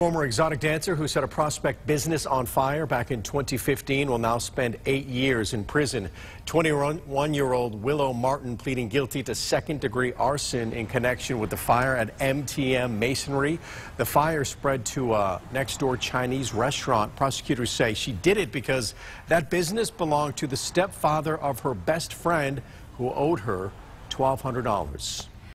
Former exotic dancer who set a Prospect business on fire back in 2015 will now spend eight years in prison. 21-year-old Willow Martin pleading guilty to second-degree arson in connection with the fire at MTM Masonry. The fire spread to a next-door Chinese restaurant. Prosecutors say she did it because that business belonged to the stepfather of her best friend who owed her $1,200.